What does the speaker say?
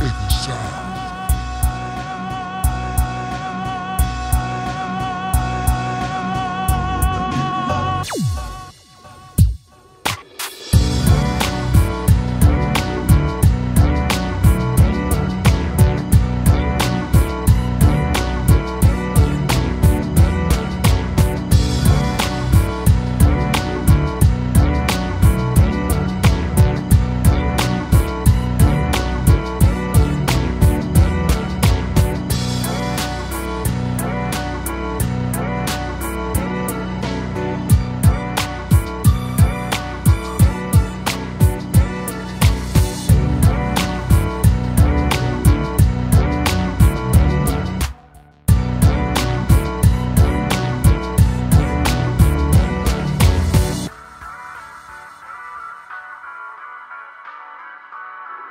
Sound.